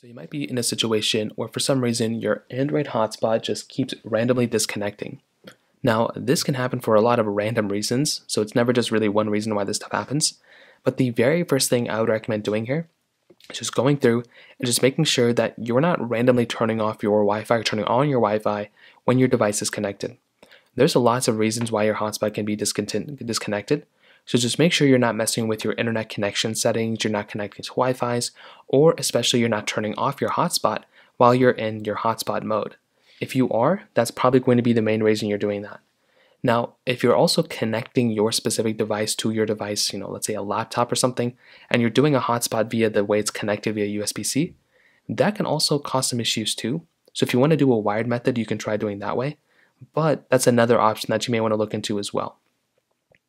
So you might be in a situation where for some reason your Android hotspot just keeps randomly disconnecting. Now, this can happen for a lot of random reasons, so it's never just really one reason why this stuff happens. But the very first thing I would recommend doing here is just going through and just making sure that you're not randomly turning off your Wi-Fi or turning on your Wi-Fi when your device is connected. There's lots of reasons why your hotspot can be disconnected, so just make sure you're not messing with your internet connection settings, you're not connecting to Wi-Fi's, or especially you're not turning off your hotspot while you're in your hotspot mode. If you are, that's probably going to be the main reason you're doing that. Now, if you're also connecting your specific device to your device, you know, let's say a laptop or something, and you're doing a hotspot via the way it's connected via USB-C, that can also cause some issues too. So if you want to do a wired method, you can try doing that way, but that's another option that you may want to look into as well.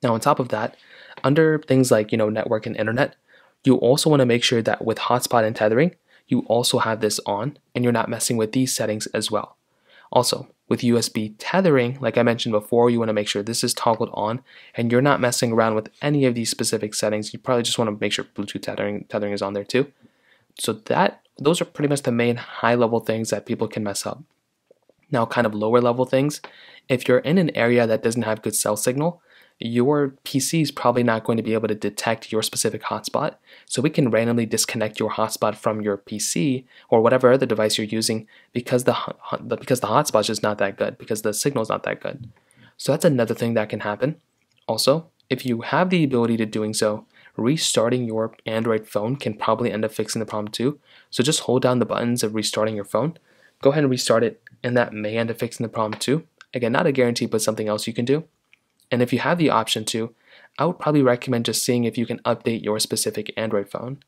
Now, on top of that, under things like, you know, network and internet, you also want to make sure that with hotspot and tethering, you also have this on and you're not messing with these settings as well. Also, with USB tethering, like I mentioned before, you want to make sure this is toggled on and you're not messing around with any of these specific settings. You probably just want to make sure Bluetooth tethering, tethering is on there too. So that those are pretty much the main high level things that people can mess up. Now, kind of lower level things, if you're in an area that doesn't have good cell signal, your PC is probably not going to be able to detect your specific hotspot. So we can randomly disconnect your hotspot from your PC or whatever other device you're using because the because the hotspot is just not that good because the signal is not that good. So that's another thing that can happen. Also, if you have the ability to doing so, restarting your Android phone can probably end up fixing the problem too. So just hold down the buttons of restarting your phone. Go ahead and restart it, and that may end up fixing the problem too. Again, not a guarantee, but something else you can do. And if you have the option to, I would probably recommend just seeing if you can update your specific Android phone.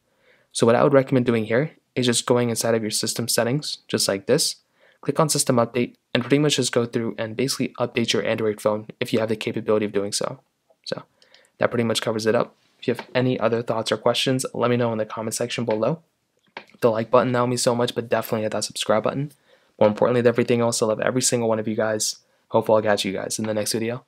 So what I would recommend doing here is just going inside of your system settings, just like this, click on system update, and pretty much just go through and basically update your Android phone if you have the capability of doing so. So that pretty much covers it up. If you have any other thoughts or questions, let me know in the comment section below. The like button that mean so much, but definitely hit that subscribe button. More importantly than everything else, I love every single one of you guys. Hopefully I'll catch you guys in the next video.